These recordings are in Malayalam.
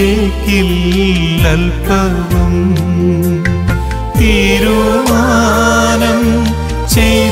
പിന്നിലേക്കില്ലൽപ്പവും തീരുമാനം ചെയ്തു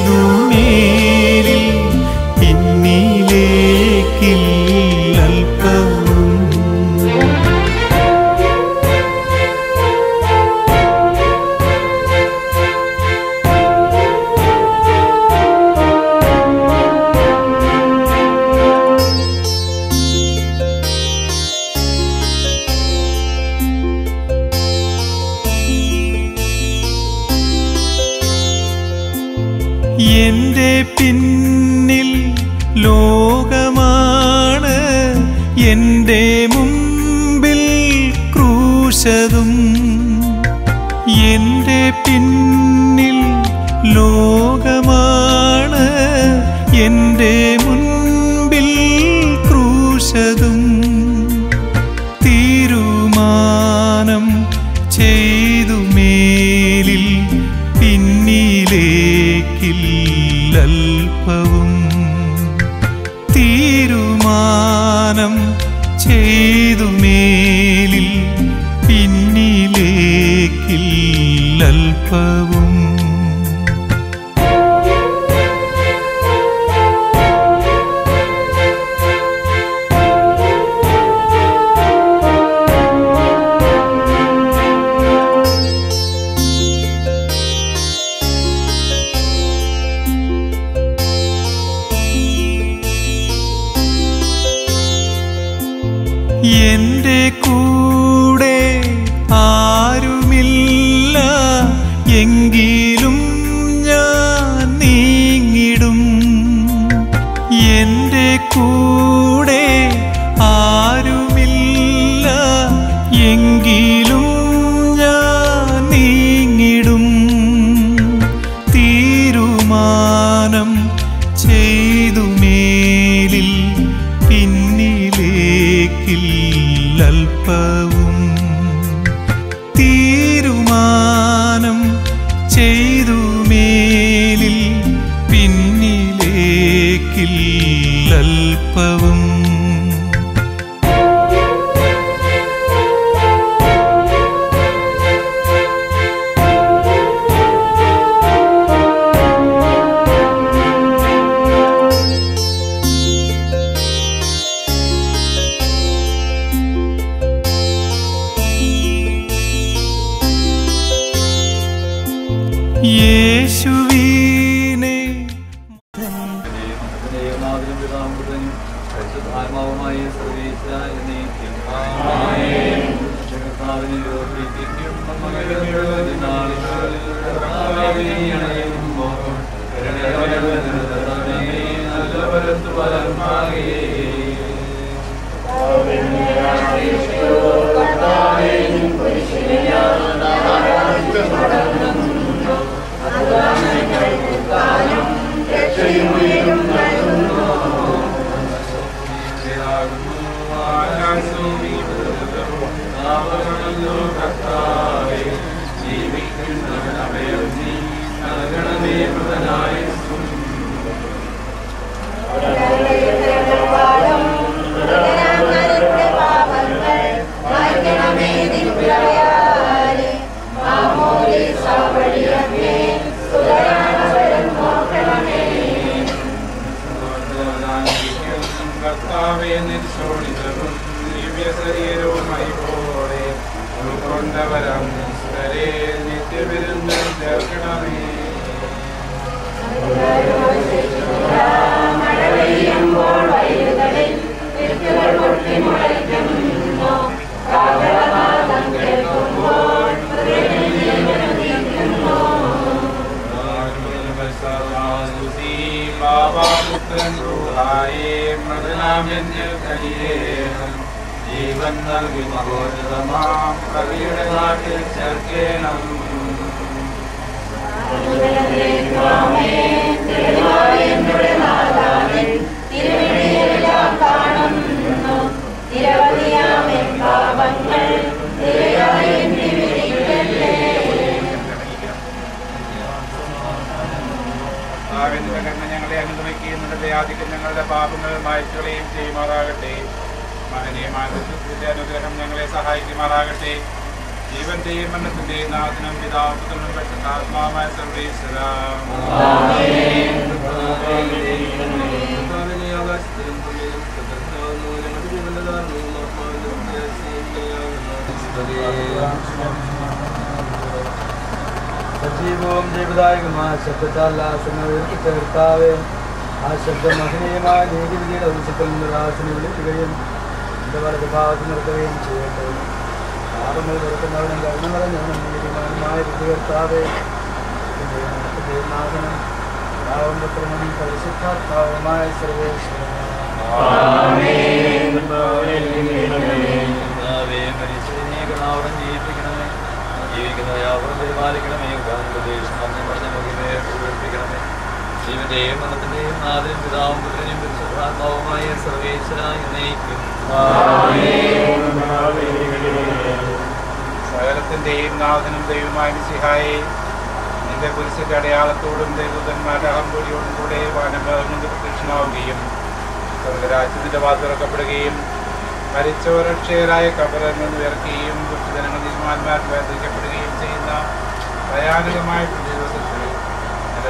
ആസനങ്ങൾ കർത്താവെ ആ ശബ്ദം മഹനീയമായ നീതിവിധിയുടെ ഉത്സവത്തിൽ നിന്ന് ആസനെ വിളിക്കുകയും എന്റെ വലത് ഭാഗത്ത് നിർത്തുകയും ചെയ്യട്ടെ പാപങ്ങൾ വെറുക്കുന്നവനും കരുണ നിറഞ്ഞവനും നീതിമാനുമായ വിധി കർത്താവെ നാഥനും പാവപുത്രനും പരിശുദ്ധാത്മാവുമായ സർവേശ്വരൻ ജീവന്റെയും മരണത്തിന്റെയും നാഥനും പിതാവും പുത്രനും പരിശുദ്ധാത്മാവുമായ സർവേശ്വര എന്നേക്കും സകലത്തിന്റെയും നാഥനും ദൈവമായ മിശിഹായെ നിന്റെ കുരിശിന്റെ അടയാളത്തോടും ദൈവതന്മാരുടെ അഹംപൊടിയോടും കൂടെ വാനഭാഗം പ്രത്യക്ഷമാവുകയും സ്വർഗരാജ്യത്തിന്റെ വാത് തുറക്കപ്പെടുകയും മരിച്ചവരക്ഷയരായ കബറിൽ നിന്ന് ഉയർക്കുകയും ദുഷ്ടജനങ്ങൾ നീതിമാന്മാർ വേർതിരിക്കപ്പെടുകയും ചെയ്യുന്ന ഭയാനകമായ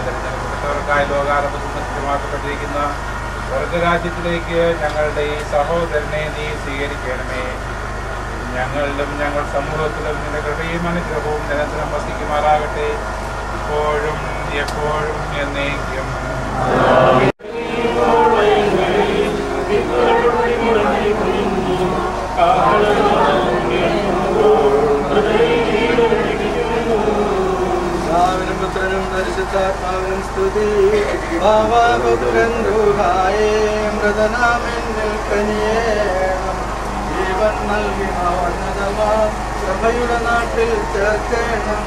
തെരഞ്ഞെടുക്കപ്പെട്ടവർക്കായി ലോകാരംഭത്തിൽ സത്യമാക്കപ്പെട്ടിരിക്കുന്ന സ്വർഗരാജ്യത്തിലേക്ക് ഞങ്ങളുടെ ഈ സഹോദരനെ നീ സ്വീകരിക്കണമേ. ഞങ്ങളിലും ഞങ്ങൾ സമൂഹത്തിലും നിന്റെ കൃപയും അനുഗ്രഹവും നിരന്തരം വസിക്കുമാറാകട്ടെ. ഇപ്പോഴും എപ്പോഴും എന്നേക്കും പിതാവിനും പുത്രനും പരിശുദ്ധാത്മാവിനും സ്തുതി. ഭാവപുത്രൻ രൂഹായേ മൃതനാമെന്നിൽ കനിയേണം ജീവൻ നൽകി മൗന്നതമാ സഭയുടെ നാട്ടിൽ ചേർക്കണം.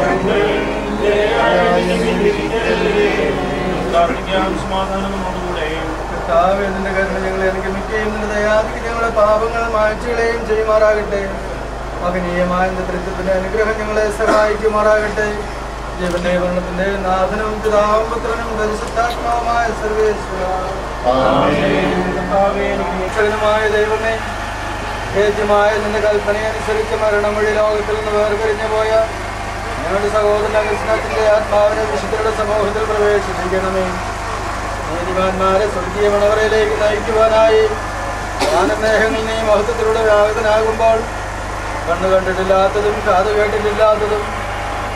കർത്താവേ നിന്റെ കരുണ ഞങ്ങളെ അനുഗമിക്കുകയും ദയാദിക്ക് ഞങ്ങളുടെ പാപങ്ങൾ മാറ്റുകളെയും ചെയ്യുമാറാകട്ടെ. മകനീയമായ നിന്റെ തൃത്വത്തിന്റെ അനുഗ്രഹം ഞങ്ങളെ സഹായിക്കുമാറാകട്ടെ. ജീവന്റെ വർണത്തിന്റെ നാഥനും പിതാവും പുത്രനും പരിശുദ്ധാത്മാവുമായ സർവേശ്വര. കർത്താവേ, അനുഗ്രഹീതനുമായ ദൈവമേ ഭേദ്യമായ നിന്റെ കൽപ്പനയനുസരിച്ച് മരണമൊഴി ലോകത്തിൽ നിന്ന് വേർപിരിഞ്ഞു പോയ ഞങ്ങളുടെ സഹോദരൻ അഗസ്നാഥിന്റെ ആത്മാവിനെ വിശുദ്ധരുടെ സമൂഹത്തിൽ പ്രവേശിപ്പിക്കണമേ. നീതിമാന്മാരെ സ്വർഗീയ മണവറയിലേക്ക് നയിക്കുവാനായി വാനമേഘങ്ങൾ നീ മഹത്വത്തിലൂടെ വ്യാപകനാകുമ്പോൾ കണ്ണു കണ്ടിട്ടില്ലാത്തതും കാത് കേട്ടിട്ടില്ലാത്തതും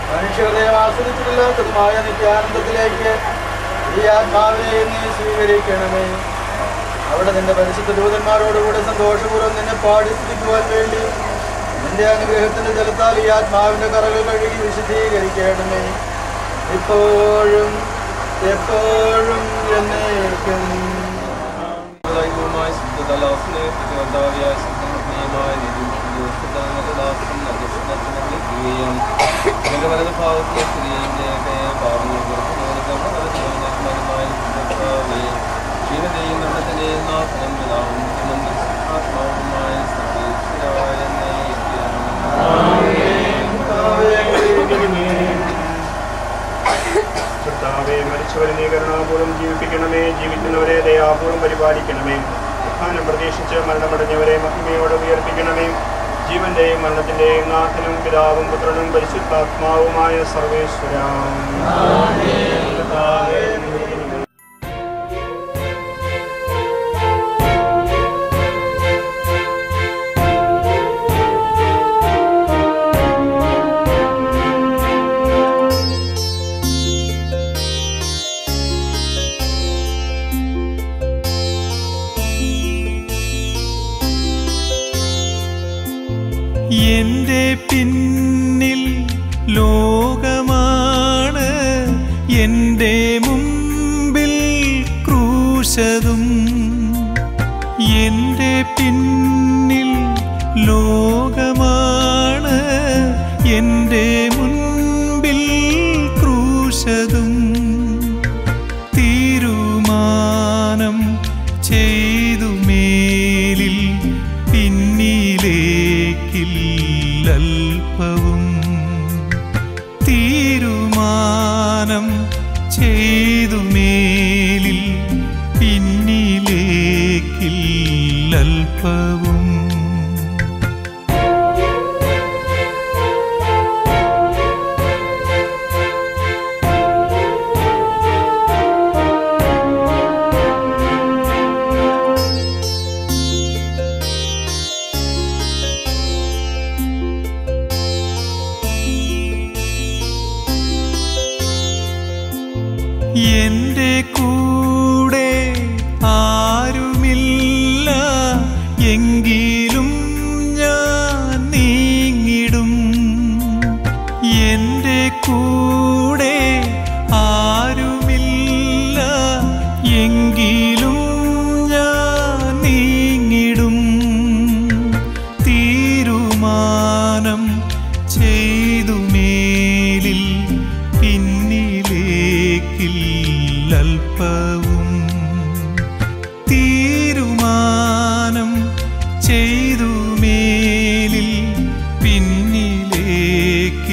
മനുഷ്യഹൃദയം ആസ്വദിച്ചിട്ടില്ലാത്തതുമായ നിത്യാനന്ദത്തിലേക്ക് ഈ ആത്മാവിനെ നീ സ്വീകരിക്കണമേ. അവിടെ നിന്റെ പരിശുദ്ധ ദൂതന്മാരോടുകൂടെ സന്തോഷപൂർവം നിന്നെ പാടി സ്തുതിക്കുവാൻ വേണ്ടി നിന്റെ അനുഗ്രഹത്തിന്റെ ജലത്താൽ ഈ ആത്മാവിന്റെ കറകൾ കഴുകി വിശദീകരിക്കണമേ ഇപ്പോഴും എപ്പോഴും എന്നേക്കും. ദൈവമായ ശുദ്ധദാസനെ പ്രതിബദ്ധാവിയായ ശുദ്ധമായ ദാസൻ അധ്യക്ഷണത്തിന് വിളിക്കുകയും എന്റെ വലത് ഭാഗത്തെ സ്ത്രീയുടെ പാപങ്ങൾ ക്ഷീണതയും മരണത്തിന്റെയും നാഥനം പിതാവും പുത്രനും ആത്മാവുമായ സർവേശ്വരായ കർത്താവെ മരിച്ചവരെ ജീവിപ്പിക്കണമേ ജീവിക്കുന്നവരെ ദയാപൂർവം പരിപാലിക്കണമേ ഉത്ഥാനം പ്രതീക്ഷിച്ച് മരണമടഞ്ഞവരെ മഹിമയോടെ ഉയർപ്പിക്കണമേ. ജീവന്റെയും മരണത്തിന്റെയും നാഥനും പിതാവും പുത്രനും പരിശുദ്ധാത്മാവുമായ സർവേശ്വരാം. എന്റെ പിന്നെ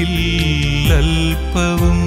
മനസ്സിൽ അല്പവും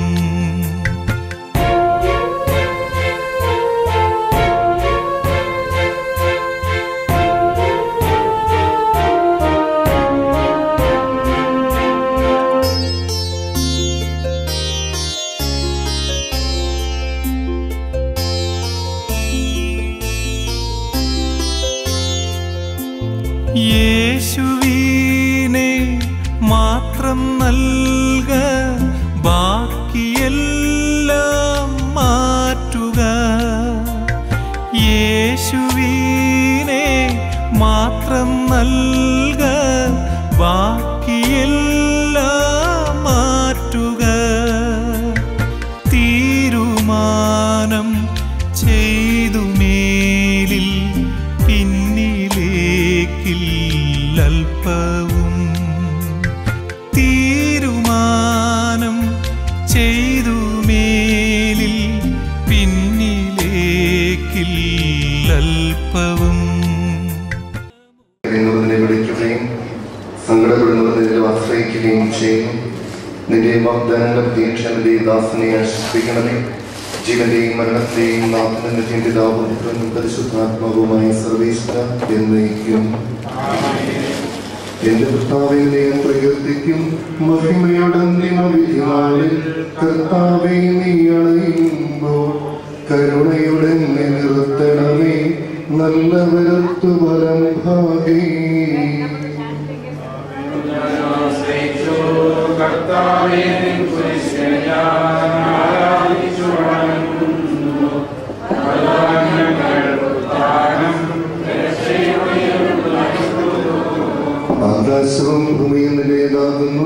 ആകാശവും ഭൂമിയും നിലയിലാകുന്നു.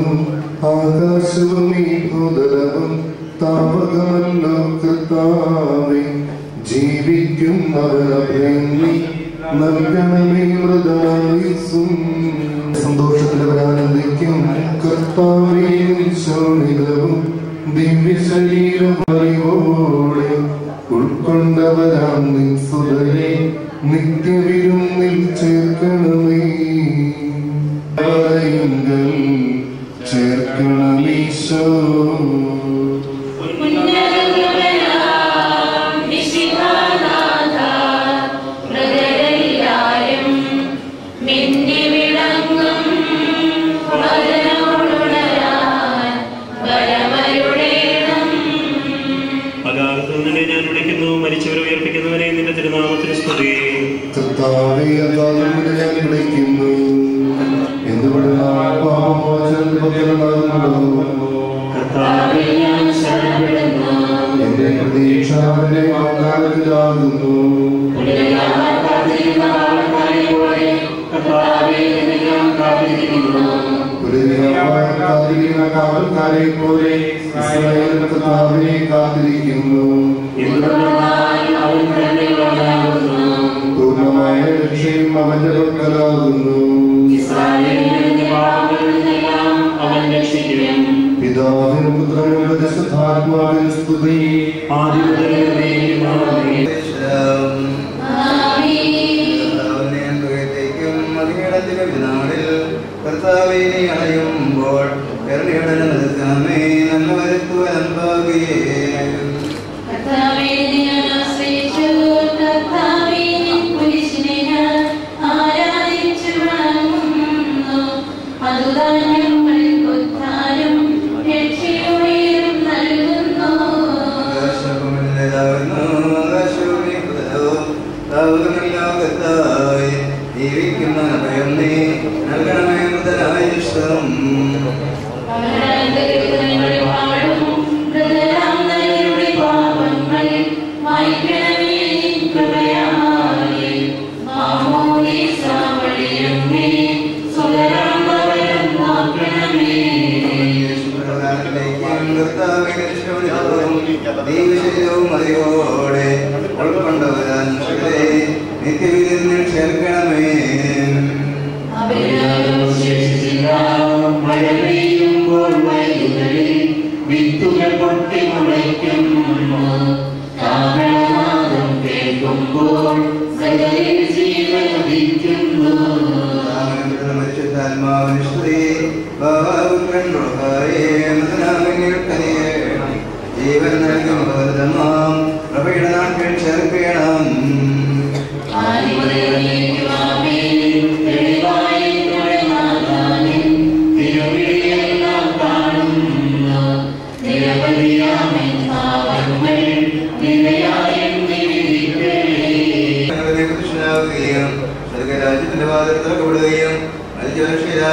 ആകാശവും ഈ ഭൂതലവും താപകമല്ലോ കർത്താവെ. ജീവിക്കുന്നവരഭ്യങ്ങി നൽകണമേ മൃദായുസും സന്തോഷത്തിലവരാനന്ദിക്കും കർത്താവേയും ശോണിതവും ദിവ്യ ശരീരം അറിവോടെ ഉൾക്കൊണ്ടവരാം നിൻ സുതരെ നിത്യവി തേടണമേ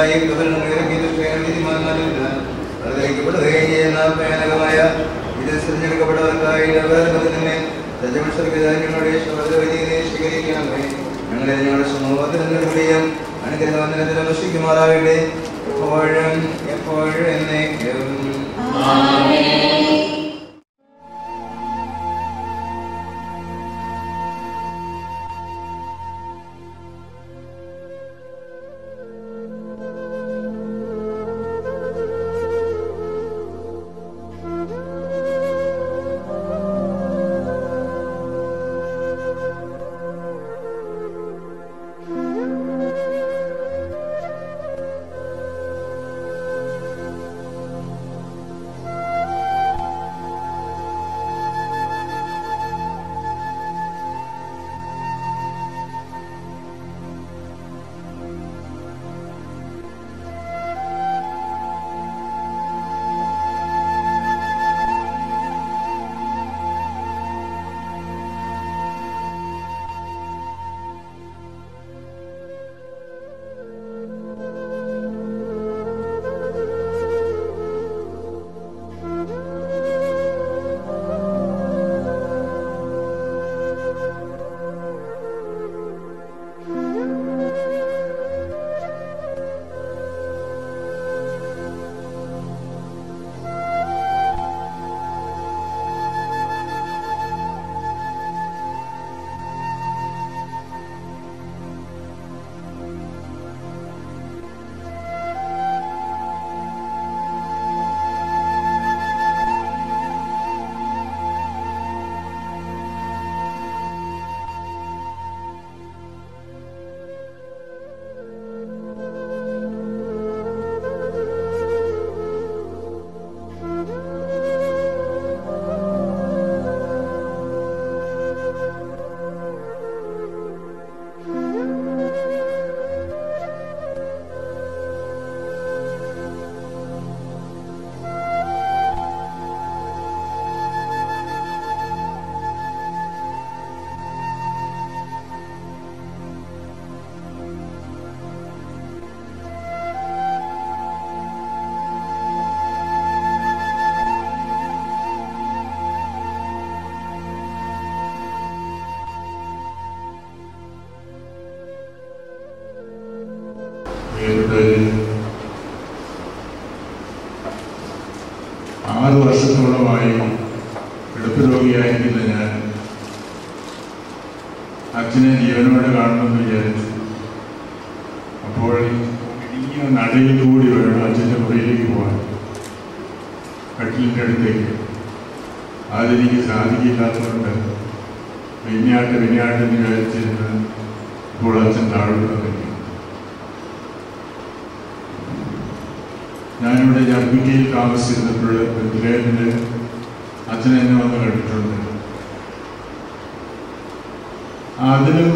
ായി ഭയാനകമായ ഇത് തിരഞ്ഞെടുക്കപ്പെട്ടവർക്കായി നവകരണത്തിനെ സജ്ജമനുഷ്യർക്കെതിരെ സ്വീകരിക്കണമേ ഞങ്ങളെ ഞങ്ങളുടെ സമൂഹത്തിനും അനുഗ്രഹവന്ദനത്തിൽ അനുഷ്ഠിക്കുമാറാകട്ടെ എപ്പോഴും എപ്പോഴും എന്നേക്കും ആമേൻ. താമസിച്ചിരുന്നപ്പോൾ ബന്ധുലേഖന് അച്ഛൻ എന്നെ വന്ന് കണ്ടിട്ടുണ്ട്. അതിനും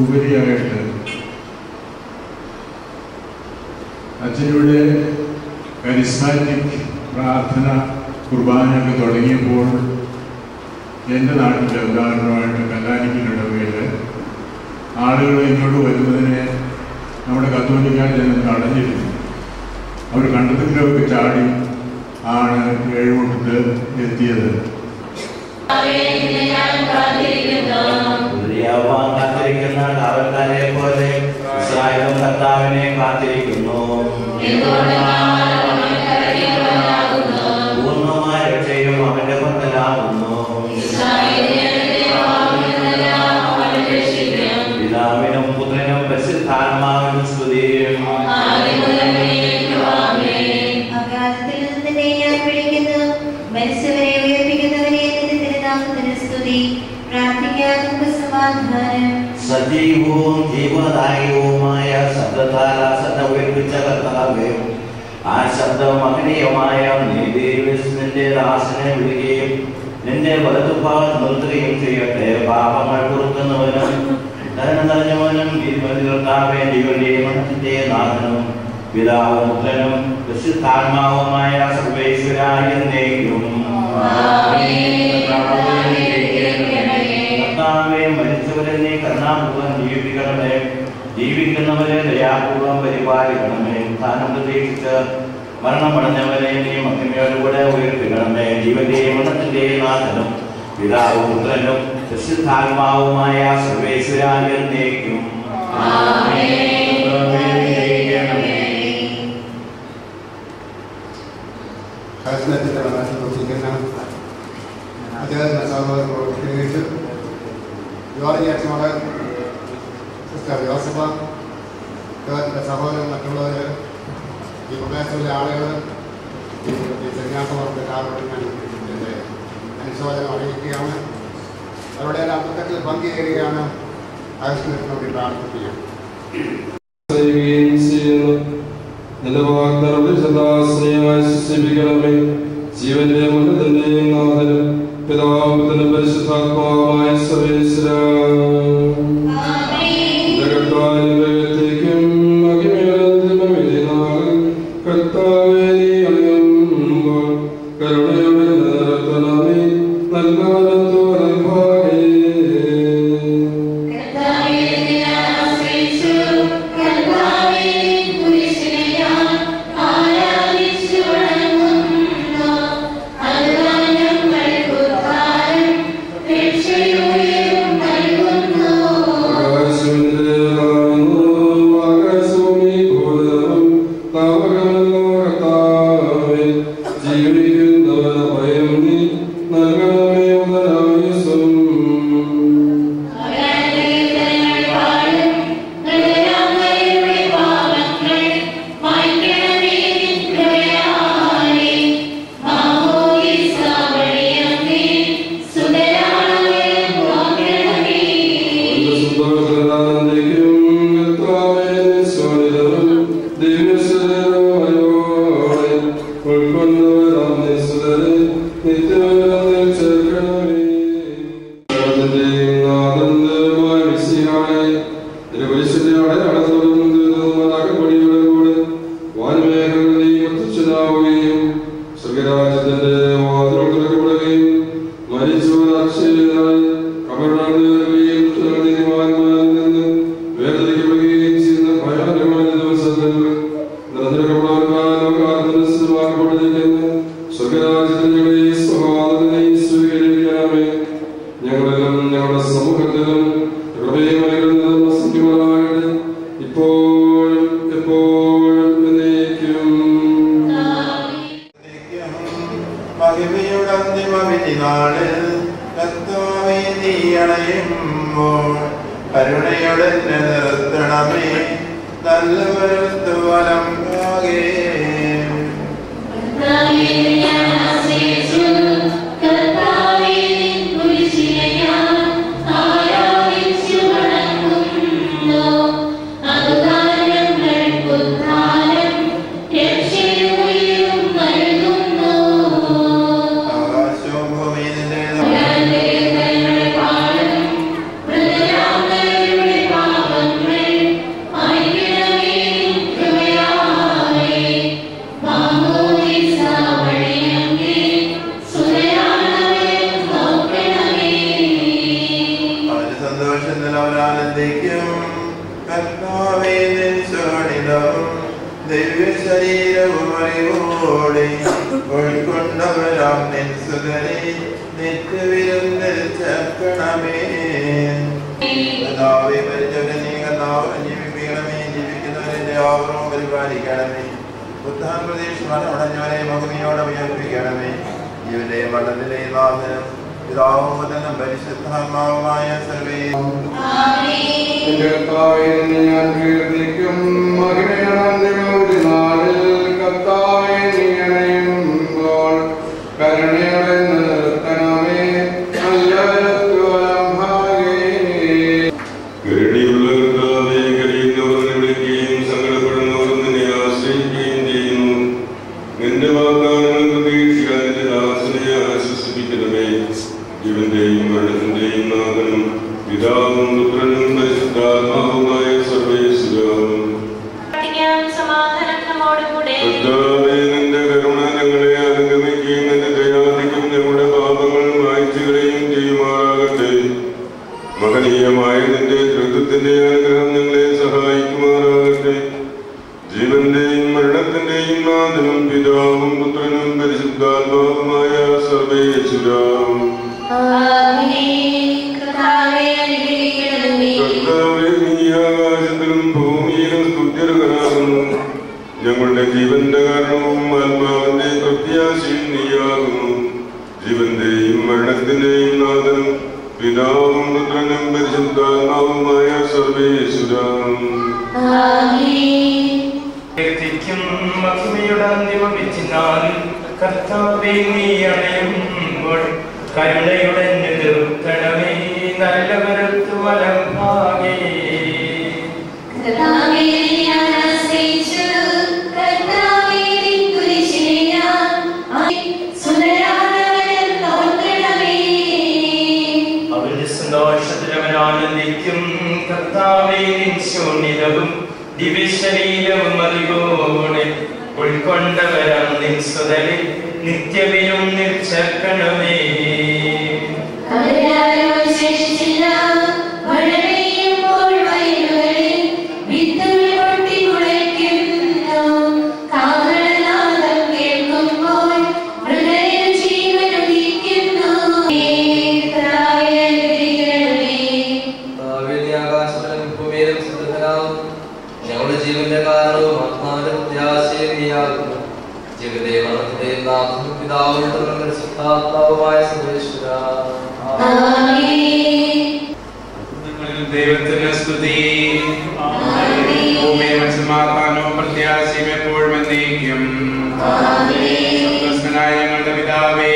ഉപരിയായിട്ട് അച്ഛനിവിടെ കരിസ്മാറ്റിക് ജീവദായകവുമായ ശബ്ദത്താൽ ആ ശബ്ദം കർത്താവേ ആ ശബ്ദം മഹനീയമായ നീതിന്റെ ദാസനെ വിടുകയും നിന്റെ വലതുഭാഗം നിർത്തുകയും ചെയ്യട്ടെ. പാപങ്ങൾ പൊറുക്കുന്നവനും ധനം നിറഞ്ഞവനും കർത്താവേ ദൈവന്റെ മണത്തിന്റെ നാഥനും പിതാവും പുത്രനും വിശുദ്ധാത്മാവുമായ സർവേശ്വരായ എന്നേക്കും കർത്താവേ മരിച്ചവരെ നീ ജീവിപ്പിക്കണമേ. ജീവിക്കുന്നവരെ ദയാപൂർവം പരിപാലിക്കണമേ. സ്ഥാനം പ്രതീക്ഷിച്ച് മരണമടഞ്ഞവരെ നീ മഹിമയോടുകൂടെ ഉയർത്തിക്കണമേ. ജീവന്റെയും മരണത്തിന്റെയും നാഥനും പിതാവും പുത്രനും വിശുദ്ധാത്മാവുമായ സർവേശ്വരായ എന്നേക്കും ശാസനത്തിന്റെ മനസ്സിൽ അദ്ദേഹത്തിന്റെ സഹോദരങ്ങളോട് പ്രത്യേകിച്ച് അച്ഛനോട് സിസ്റ്റർ ജോസഫ് എന്റെ സഹോദരൻ മറ്റുള്ളവർ ഈ പ്രദേശത്തിലെ ആളുകൾ ഈ സന്യാസമർക്ക് എല്ലാവരോടും ഞാൻ എന്റെ അനുശോചനം അറിയിക്കുകയാണ്. അവരുടെ എല്ലാം പുസ്തകത്തിൽ പങ്കുചേരുകയാണ് വേണ്ടി പ്രാർത്ഥിക്കുകയാണ്. ചെയ്യുകയും മുന്നിൽ ജീവന്റെ നാഥനും പിതാവിന്റെ പരിശുദ്ധാത്മാവായ സർവേശ്വര ഞങ്ങളുടെ സമൂഹത്തിലും ഹൃദയമേകുന്നതും വസിക്കുവാനാകട്ടെ ഇപ്പോഴും എപ്പോഴും എന്നേക്കും. മഹിമയുടെ അന്തിമ വിധി നാളിൽ കത്തോയി തീയണയുമ്പോൾ കരുണയുടെ ദൈവത്തിന്റെ കാരണവും ആത്മാവിന്റെ പ്രത്യാശേരിയാകുന്നു ജഗതേ മതത്തിന്റെയും നാഥനും പിതാവും ശുദ്ധാത്മാവുമായ സുരേശ്വര ദൈവത്തിന്റെ സ്തുതി ഭൂമിയിൽ മനസ്സമാധാനവും പ്രത്യാശയും എപ്പോഴും എന്നേക്കും. ഞങ്ങളുടെ പിതാവേ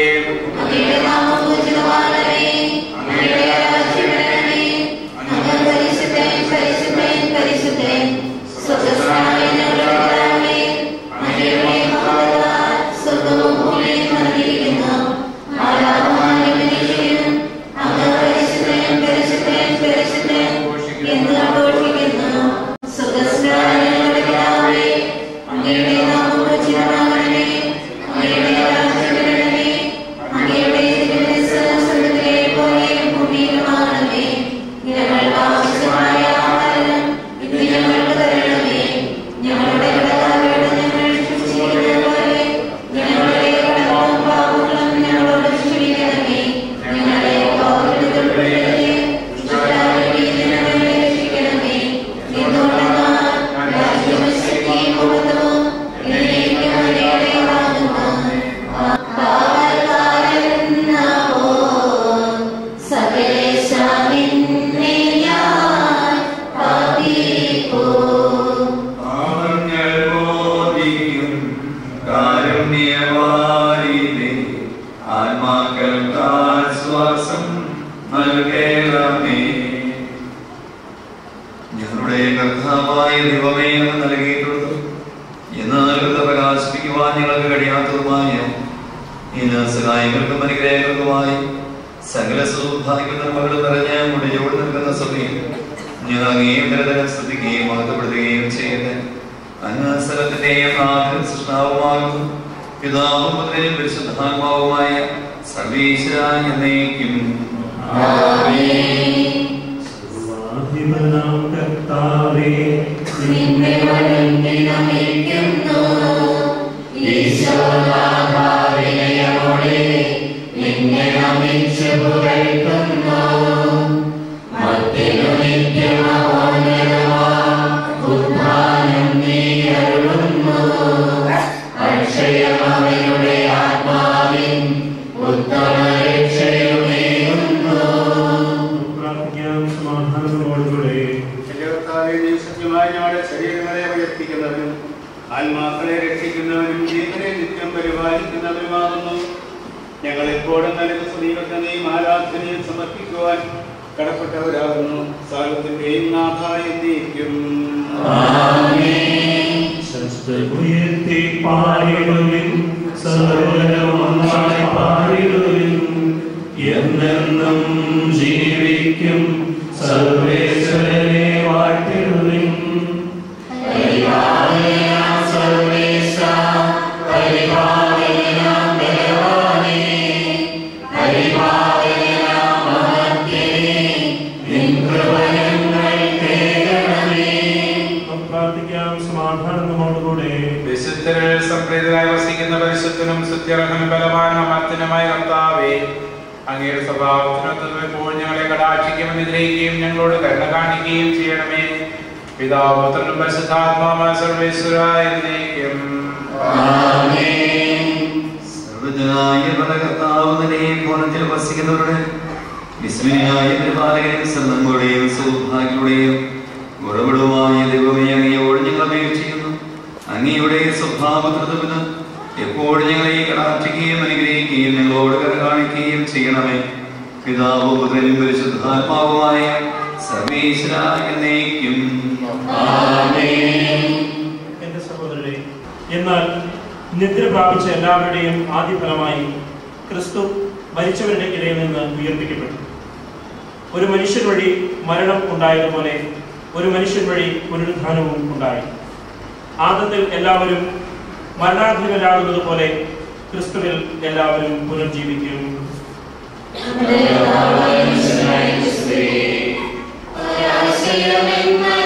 ഞങ്ങൾക്ക് കഴിയാത്തതുമായ ഇന്ന് സഹായങ്ങൾക്കും അനുഗ്രഹങ്ങൾക്കുമായി സകല സൗഭാഗ്യ നന്മകളും നിറഞ്ഞ മുടിയോട് നിൽക്കുന്ന സഭയിൽ ഞങ്ങൾ അങ്ങേയും നിരന്തരം ശ്രദ്ധിക്കുകയും മഹത്വപ്പെടുത്തുകയും ചെയ്യുന്നത് അങ്ങ് സ്ഥലത്തിന്റെയും നാഥൻ സൃഷ്ടാവുമാകുന്നു. പിതാവും പുത്രനും പരിശുദ്ധാത്മാവുമായ സർവീശ്വര എന്നേക്കും. സർവാധിപനാം കർത്താവേ, നിന്നെ. ഈശോനാഥാ നിന്നെ നമിച്ചു പുകഴ്ത്തുന്നു. പരിപാലിക്കുന്നവനുമാകുന്നു ഞങ്ങൾ എപ്പോഴും നല്ല സമീപത്തെയും ആരാധനയും സമർപ്പിക്കുവാൻ കടപ്പെട്ടവരാകുന്നു. സാലത്തിന്റെയും നാഥായ നീക്കും ഉയർത്തി പാടിടുവിൻ സർവരും ഒന്നായി പാടിടുവിൻ എന്നെന്നും ജീവിക്കും സർവേശ്വരനെ അങ്ങയുടെ സ്വഭാവത്തിനൊത്തപ്പോൾ ഞങ്ങളെ കടാക്ഷിക്കുകയും നിഗ്രഹിക്കുകയും ഞങ്ങളോട് കരുണ കാണിക്കുകയും ചെയ്യണമേ. പിതാപുത്രനും പുത്രനും പരിശുദ്ധാത്മാവായ സർവേശ്വര എന്നേക്കും സർവജനായ ദൈവമേ അങ്ങയോട് ഞങ്ങൾ അപേക്ഷിക്കുന്നു. അങ്ങയുടെ സ്വഭാവകൃതവിന് എപ്പോഴും ഞങ്ങളെ കടാക്ഷിക്കുകയും അനുഗ്രഹിക്കുകയും ഞങ്ങളോട് കര കാണിക്കുകയും ചെയ്യണമേ. പിതാവ് പുത്രനും പരിശുദ്ധാത്മാവുമായ സർവേശ്വര എന്നേക്കും. എന്റെ സഹോദരരെ എന്നാൽ നിദ്ര പ്രാപിച്ച എല്ലാവരുടെയും ആദ്യ ഫലമായി ക്രിസ്തു മരിച്ചവരുടെ ഇടയിൽ നിന്ന് ഉയർപ്പിക്കപ്പെട്ടു. ഒരു മനുഷ്യൻ വഴി മരണം ഉണ്ടായതുപോലെ ഒരു മനുഷ്യൻ വഴി പുനരുദ്ധാനവും ഉണ്ടായി. ആദ്യത്തിൽ എല്ലാവരും മരണാധീനരാകുന്നത് പോലെ ക്രിസ്തുവിൽ എല്ലാവരും പുനർജീവിക്കും. ഒരാശയമെന്നതായി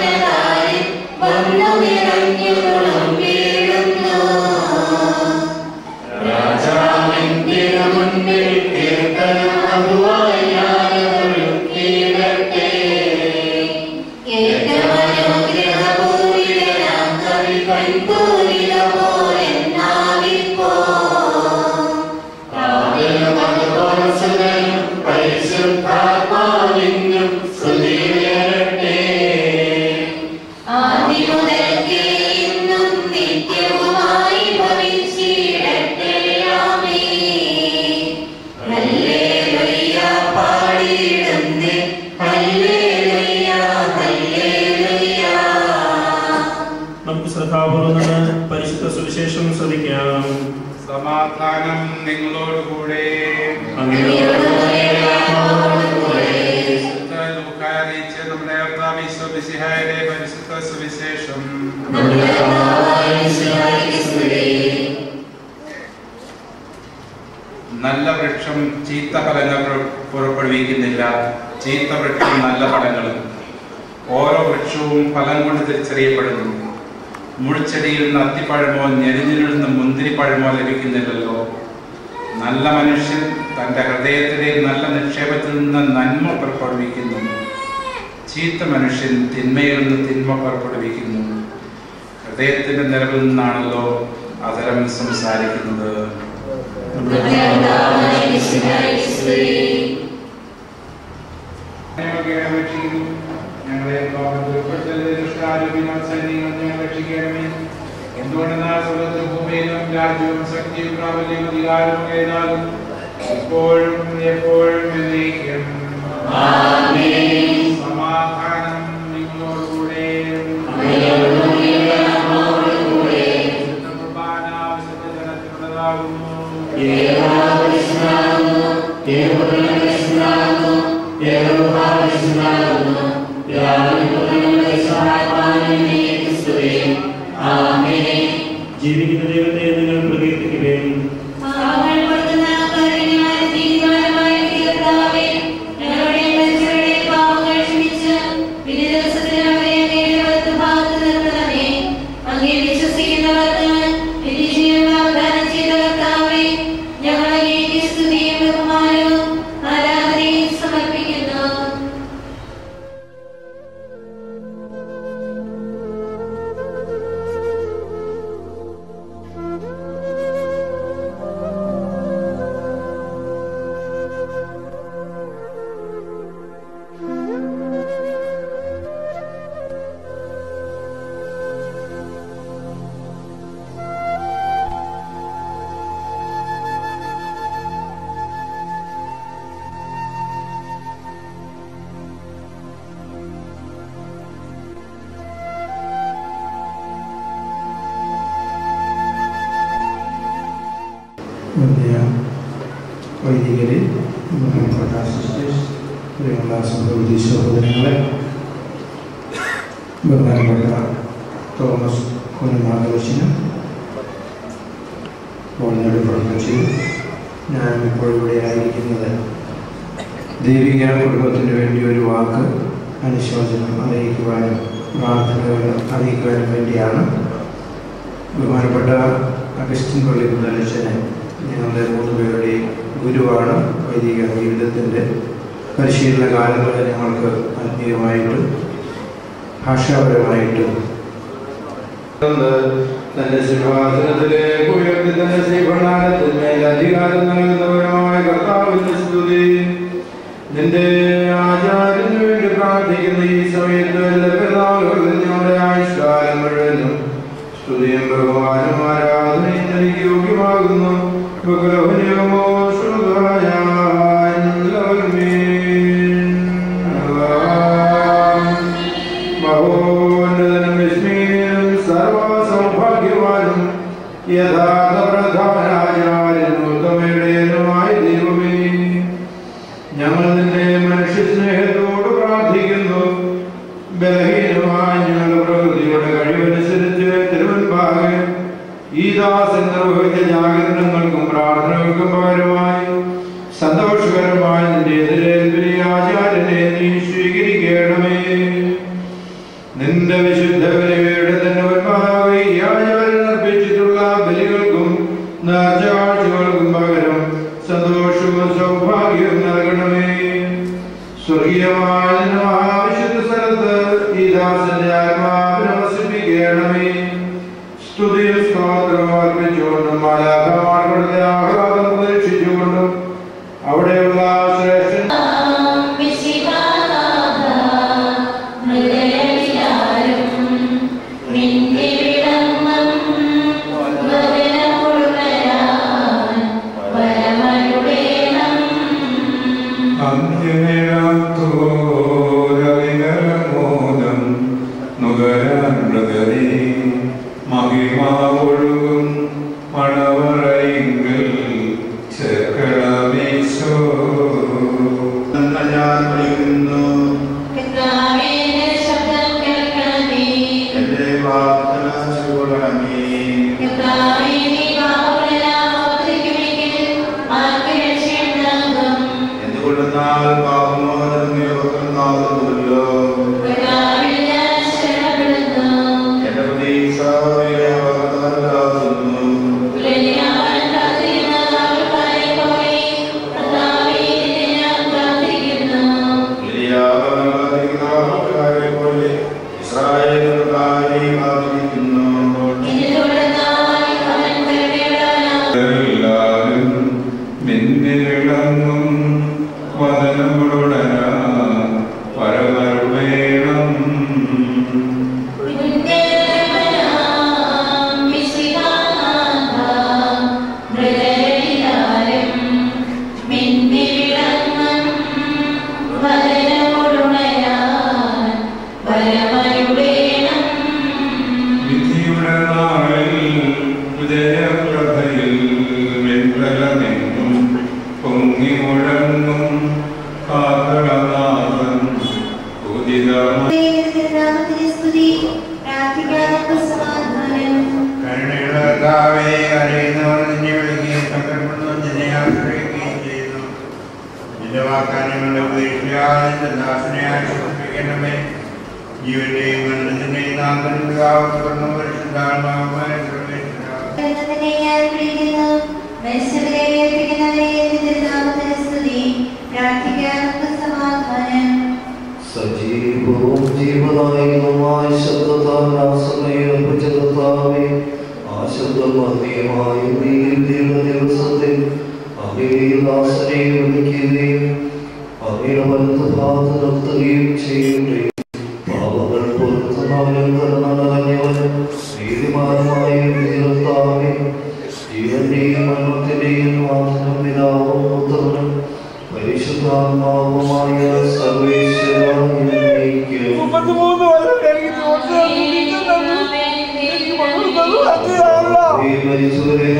ശ്രദ്ധാപൂർവം പരിശുദ്ധ സുവിശേഷം ശ്രദ്ധിക്കാം സമാധാനം നിങ്ങളോടുകൂടെ നമ്മുടെ പരിശുദ്ധ സുവിശേഷം. നല്ല വൃക്ഷം ചീത്ത ഫലങ്ങൾ പുറപ്പെടുവിക്കുന്നില്ല. ചീത്ത വൃക്ഷം നല്ല ഫലങ്ങളും. ഓരോ വൃക്ഷവും ഫലം കൊണ്ട് തിരിച്ചറിയപ്പെടുന്നു. മുൾച്ചെടിയിൽ നിന്ന് അത്തിപ്പഴമോ ഞെരിഞ്ഞിൽ നിന്ന് മുന്തിരിപ്പഴമോ ലഭിക്കുന്നില്ലല്ലോ. നല്ല മനുഷ്യൻ തന്റെ ഹൃദയത്തിലെ നല്ല നിക്ഷേപത്തിൽ നിന്ന് നന്മ പുറപ്പെടുവിക്കുന്നു. ചീത്ത മനുഷ്യൻ തിന്മയിൽ നിന്ന് തിന്മ പുറപ്പെടുവിക്കുന്നു. ഹൃദയത്തിന്റെ നിലവിൽ നിന്നാണല്ലോ അതരം സംസാരിക്കുന്നത്. അപേക്ഷിക്കുന്നു Yeah. ദുഃഖത്തിൽ ദുഷ്ടാരും വിമത്സനീയം ഞങ്ങൾ രക്ഷിക്കണമേ എന്തുകൊണ്ടെന്നാൽ സ്വർഗത്തിൽ Yeah. e aí. കരുണയുടെ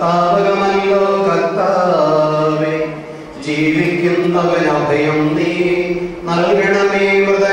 താവകമല്ലോ കർത്താവേ ജീവിക്കുന്നവൻ അഭയം നീ നൽകണമേ മൃതനായുസ്സും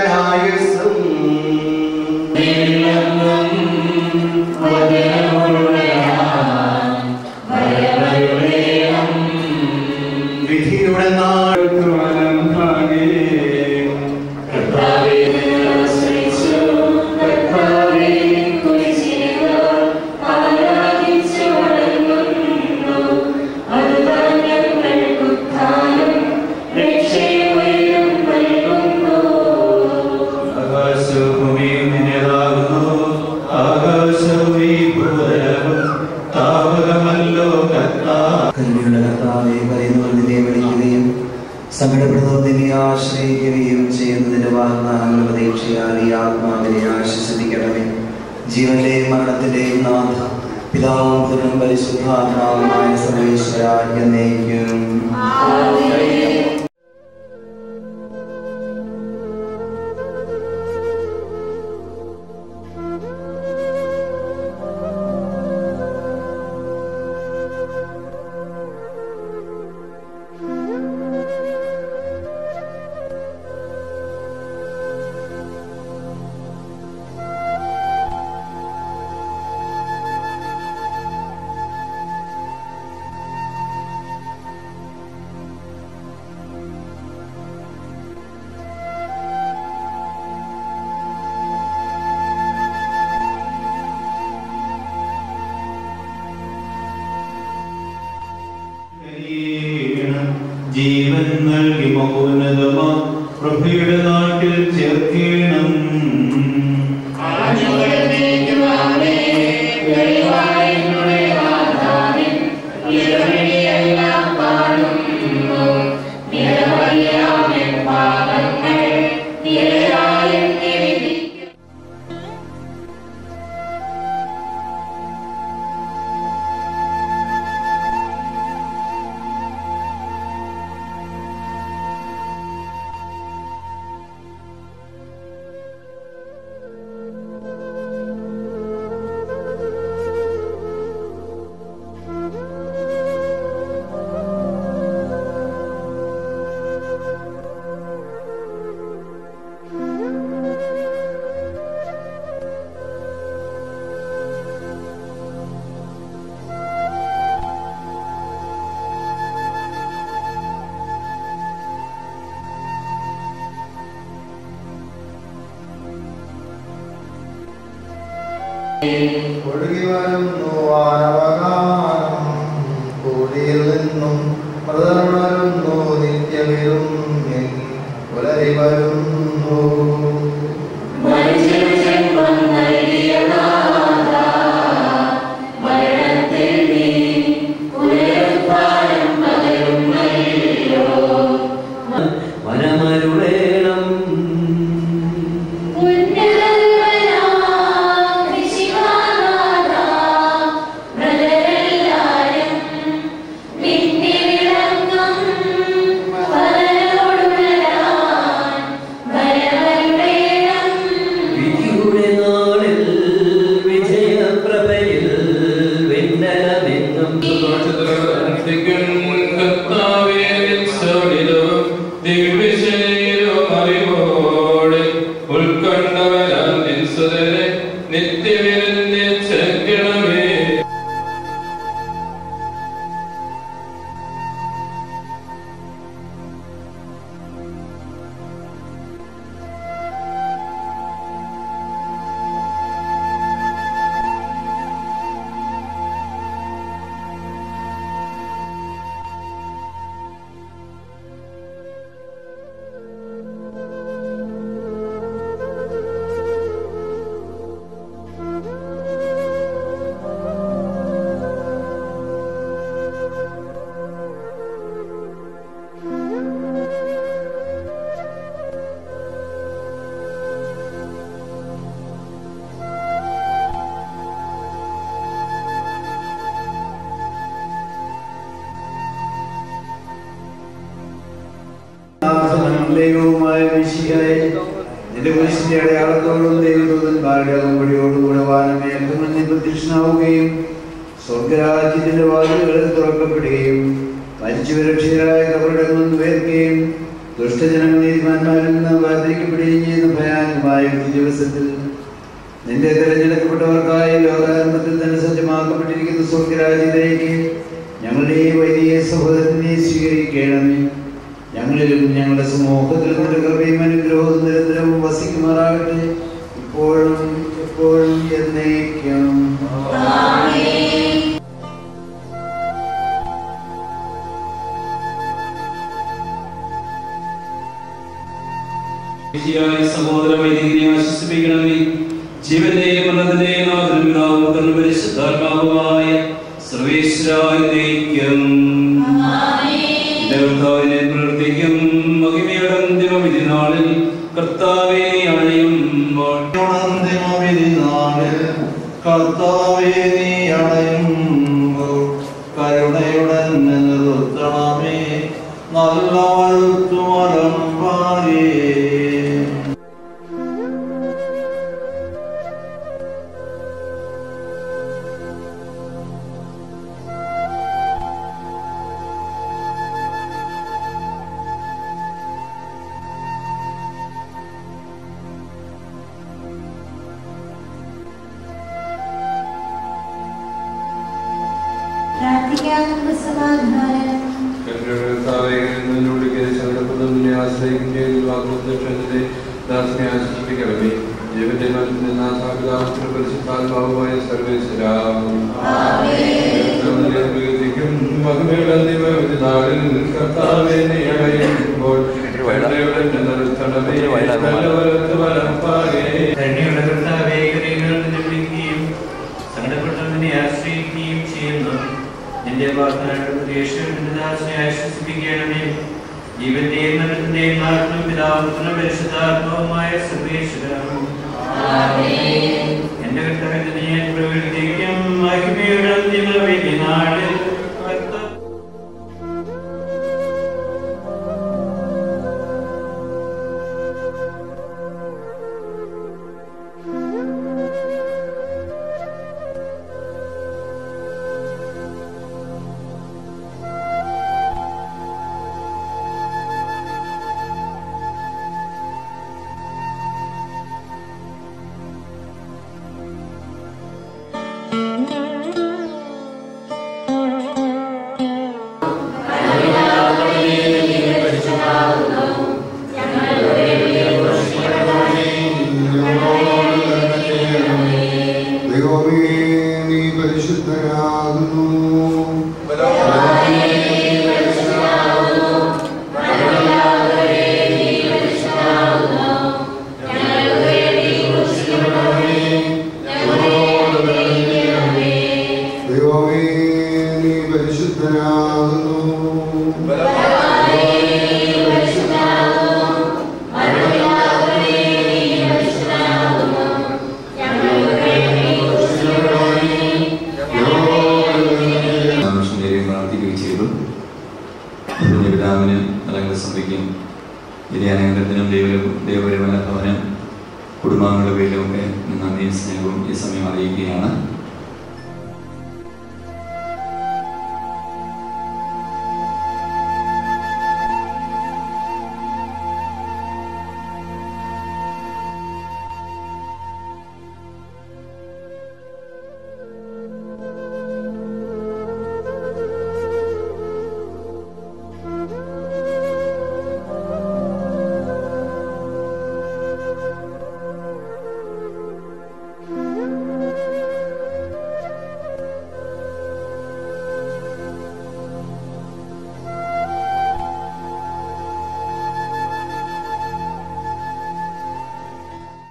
Amen. സഹോദര വൈദികനെ ആശ്വസിപ്പിക്കണമേ. ജീവന്റെയും മരണത്തിന്റെയും ആദരവിതാവും പരിശുദ്ധാത്മാവുമായ സർവേശ്വരായിരിക്കും ദൈവത്താവിനെ പ്രവർത്തിക്കും നീ നല്ല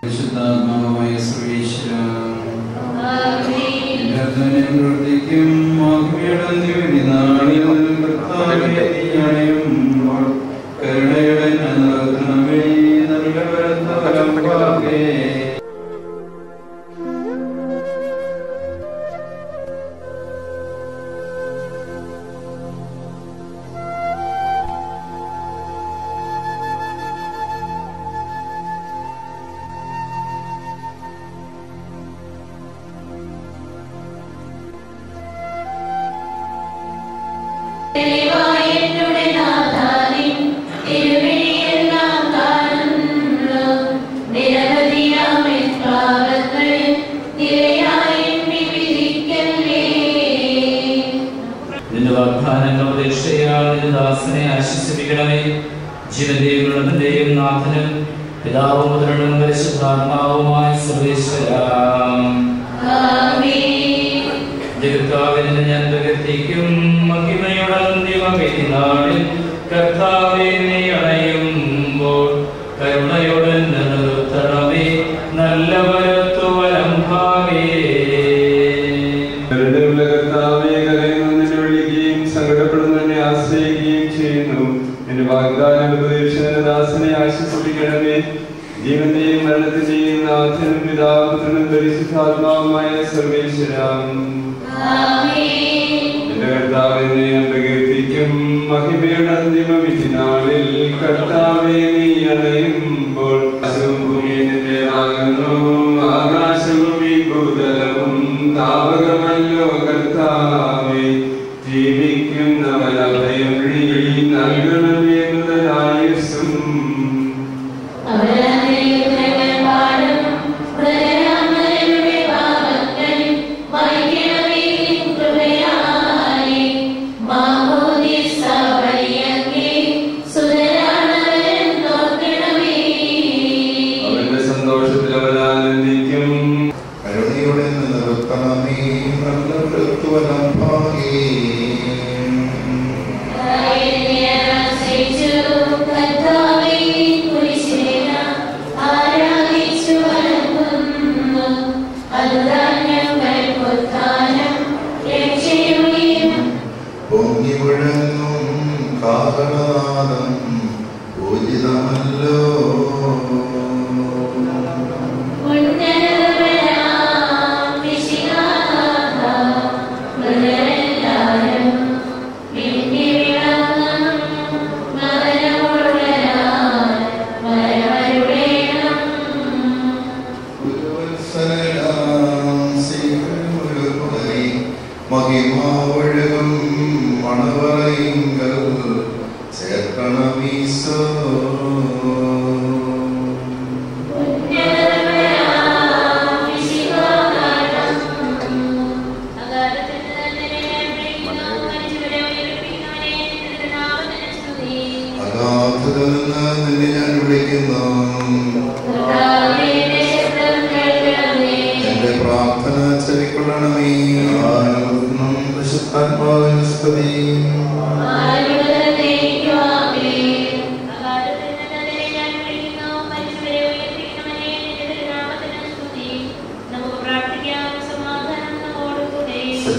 Vishuddha Dhamma Vaisa Vishya Amen Vardhanim Rudhikim uh,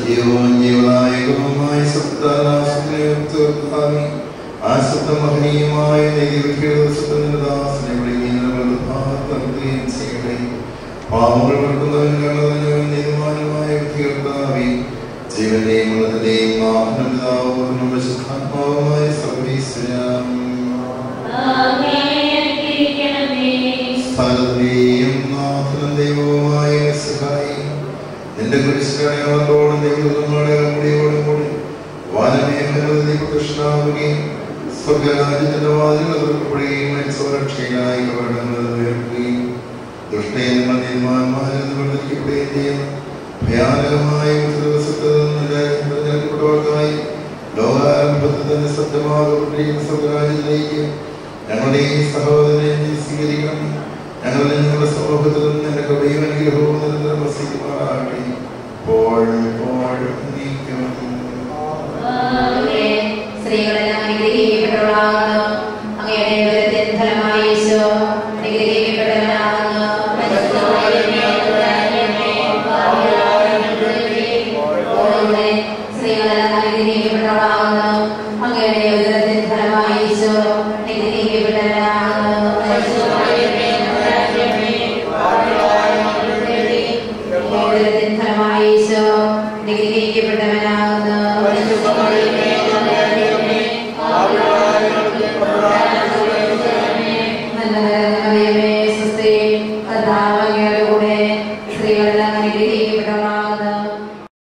സജീവവും ജീവനായകവുമായ സപ്താനാശത്തിനെ ആസത്ത മഹനീയമായ ദൈവദാസനെ വിളിക്കുകയും ചെയ്യണേ പാവങ്ങൾ കൊടുക്കുന്നവനാണ് നിരുമാനമായ കീർത്താവി ജീവനെയും മതത്തിലെയും ആഭരണപിതാവും ശുദ്ധാത്മാവുമായ സർവീശ്വരാമി നിന്റെ കുരിശിനോടും ദൈവങ്ങളുടെ കൂടിയോടും കൂടി വാനമേഖലയിൽ പ്രതിഷ്ഠാവുകയും സ്വർഗരാജ്യത്തിന്റെ വാതിലുകൾ തുറക്കപ്പെടുകയും സ്വരക്ഷയിലായി കവടങ്ങൾ ഉയർത്തുകയും ദുഷ്ടയിൽ മന്യന്മാന്മാരിൽ നിന്ന് വർദ്ധിക്കപ്പെടുകയും ഭയാനകമായ തിരഞ്ഞെടുക്കപ്പെട്ടവർക്കായി ലോകാരംഭത്തിൽ തന്നെ സത്യമാകപ്പെട്ടിരിക്കുന്ന സ്വർഗരാജ്യത്തിലേക്ക് ഞങ്ങളുടെ ഈ സഹോദരനെ സ്വീകരിക്കണം. ഞങ്ങളുടെ ഞങ്ങളുടെ സമൂഹത്തിൽ നിന്ന് നിന്റെ കൃപയും അനുഗ്രഹവും നിരന്തരം വസിക്കുമാറാകട്ടെ ഇപ്പോഴും സ്ത്രീകളെല്ലാം അനുഗ്രഹിക്കപ്പെട്ടവളാകുന്നു